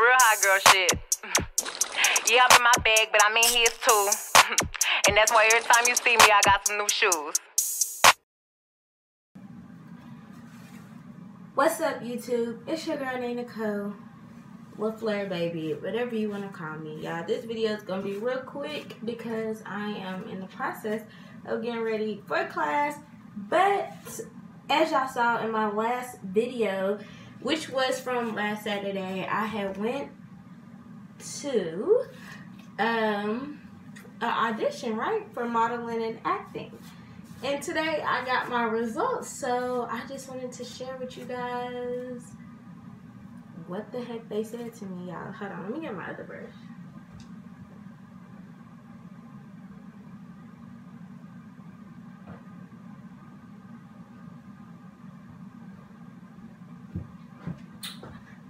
Real hot girl shit. yeah, I'm in my bag, but I'm in his too. and that's why every time you see me, I got some new shoes. What's up, YouTube? It's your girl named Nicole. With Flair Baby, whatever you want to call me. Y'all, this video is going to be real quick because I am in the process of getting ready for class. But, as y'all saw in my last video, which was from last Saturday, I had went to um, an audition, right, for modeling and acting. And today I got my results, so I just wanted to share with you guys what the heck they said to me, y'all. Hold on, let me get my other brush.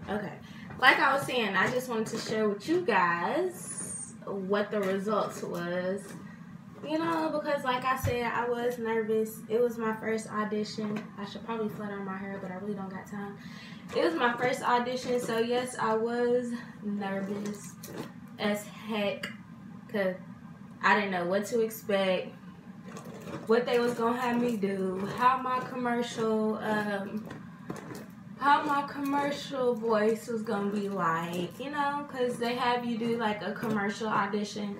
Okay, like I was saying, I just wanted to share with you guys what the results was. You know, because like I said, I was nervous. It was my first audition. I should probably on my hair, but I really don't got time. It was my first audition, so yes, I was nervous as heck because I didn't know what to expect, what they was gonna have me do, how my commercial um, how my commercial voice was gonna be like, you know, because they have you do like a commercial audition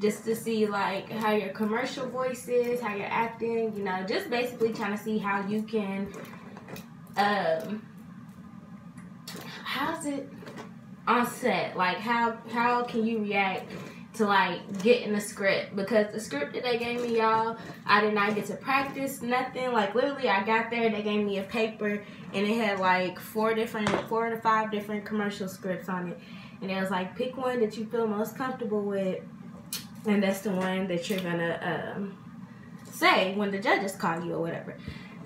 just to see like how your commercial voice is, how you're acting, you know, just basically trying to see how you can, um, how's it on set? Like how how can you react to like get in the script. Because the script that they gave me, y'all, I did not get to practice nothing. Like literally, I got there, they gave me a paper, and it had like four different, four to five different commercial scripts on it, and it was like pick one that you feel most comfortable with, and that's the one that you're gonna um, say when the judges call you or whatever,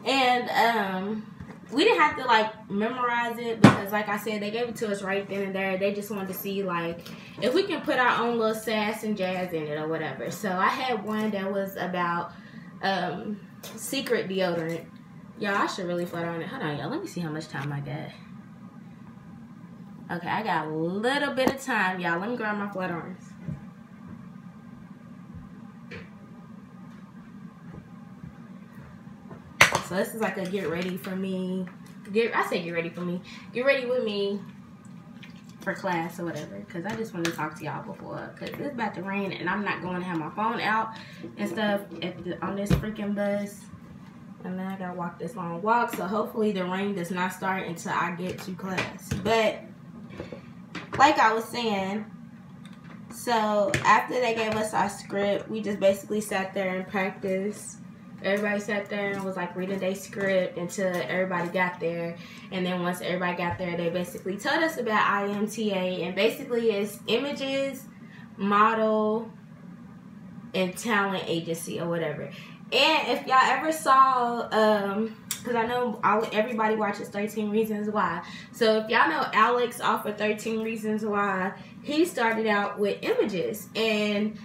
and um we didn't have to like memorize it because like I said, they gave it to us right then and there. They just wanted to see like if we can put our own little sass and jazz in it or whatever. So I had one that was about um secret deodorant. Y'all, I should really flat on it. Hold on, y'all. Let me see how much time I got. Okay, I got a little bit of time, y'all. Let me grab my flat irons. This is like a get ready for me. Get I say get ready for me. Get ready with me for class or whatever. Cause I just want to talk to y'all before. Cause it's about to rain and I'm not going to have my phone out and stuff the, on this freaking bus. And then I gotta walk this long walk. So hopefully the rain does not start until I get to class. But like I was saying, so after they gave us our script, we just basically sat there and practiced everybody sat there and was like reading their script until everybody got there. And then once everybody got there, they basically told us about IMTA. And basically, it's images, model, and talent agency or whatever. And if y'all ever saw, um, because I know all, everybody watches 13 Reasons Why. So if y'all know Alex off of 13 Reasons Why, he started out with images. And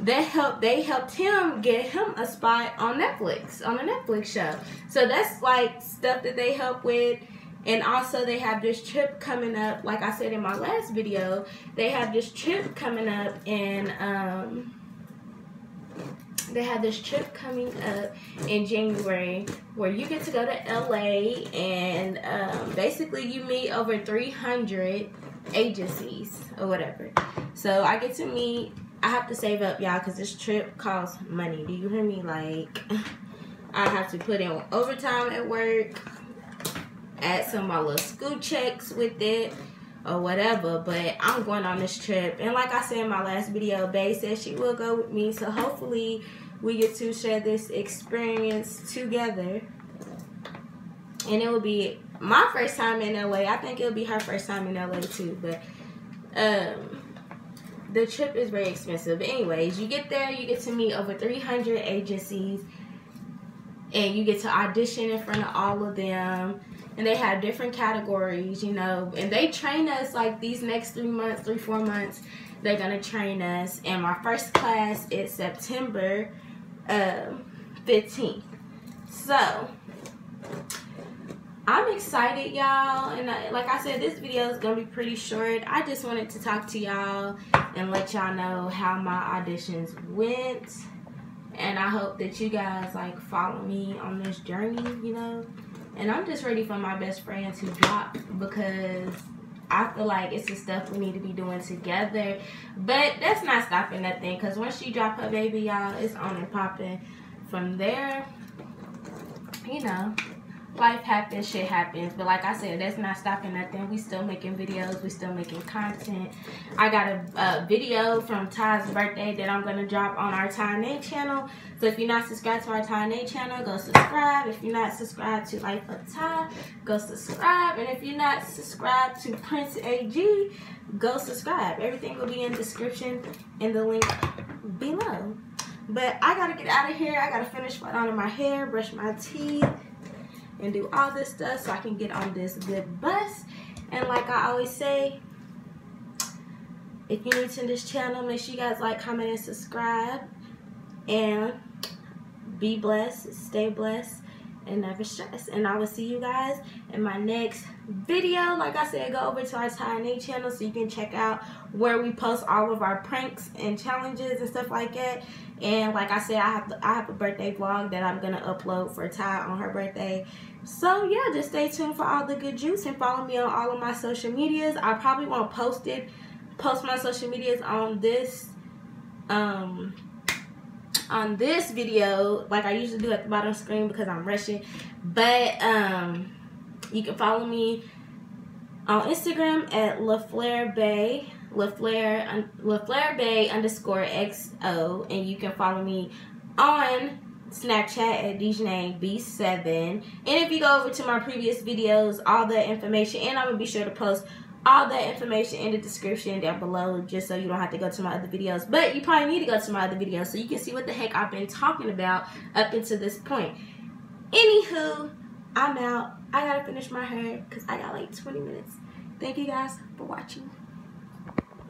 that helped they helped him get him a spot on Netflix on a Netflix show. So that's like stuff that they help with. And also they have this trip coming up, like I said in my last video, they have this trip coming up and um they have this trip coming up in January where you get to go to LA and um, basically you meet over 300 agencies or whatever. So I get to meet I have to save up, y'all, because this trip costs money. Do you hear me? Like, I have to put in overtime at work, add some of my little school checks with it, or whatever. But I'm going on this trip. And like I said in my last video, Bay said she will go with me. So hopefully we get to share this experience together. And it will be my first time in LA. I think it'll be her first time in LA too. But, um the trip is very expensive. But anyways, you get there, you get to meet over 300 agencies, and you get to audition in front of all of them. And they have different categories, you know, and they train us like these next three months, three, four months. They're gonna train us. And my first class is September uh, 15th. So, I'm excited, y'all. And I, like I said, this video is going to be pretty short. I just wanted to talk to y'all and let y'all know how my auditions went. And I hope that you guys like follow me on this journey, you know. And I'm just ready for my best friend to drop because I feel like it's the stuff we need to be doing together. But that's not stopping nothing because once she drop her baby, y'all, it's on and popping. From there, you know, life happens, shit happens. But like I said, that's not stopping nothing. We still making videos. We still making content. I got a, a video from Ty's birthday that I'm going to drop on our Ty Naee channel. So if you're not subscribed to our Ty Naee channel, go subscribe. If you're not subscribed to Life of Ty, go subscribe. And if you're not subscribed to Prince AG, go subscribe. Everything will be in description in the link below. But I gotta get out of here. I gotta finish putting on my hair, brush my teeth, and do all this stuff so I can get on this good bus. And like I always say, if you're new to this channel, make sure you guys like, comment, and subscribe. And be blessed, stay blessed, and never stress. And I will see you guys in my next video. Like I said, go over to our Naee channel so you can check out where we post all of our pranks and challenges and stuff like that. And like I said, I have I have a birthday vlog that I'm gonna upload for Ty on her birthday. So yeah, just stay tuned for all the good juice and follow me on all of my social medias. I probably won't post it, post my social medias on this um on this video like I usually do at the bottom screen because I'm rushing. But um you can follow me on Instagram at LaFleur Bay, LaFleur, LaFleur Bay underscore XO. And you can follow me on Snapchat at Dejanay B7. And if you go over to my previous videos, all the information, and I'm going to be sure to post all that information in the description down below just so you don't have to go to my other videos. But you probably need to go to my other videos so you can see what the heck I've been talking about up until this point. Anywho, I'm out. I gotta finish my hair because I got like 20 minutes. Thank you guys for watching.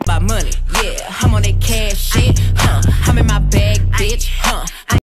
By money, yeah, I'm on that cash shit, huh? I'm in my bag, bitch, huh?